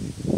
Mm-hmm.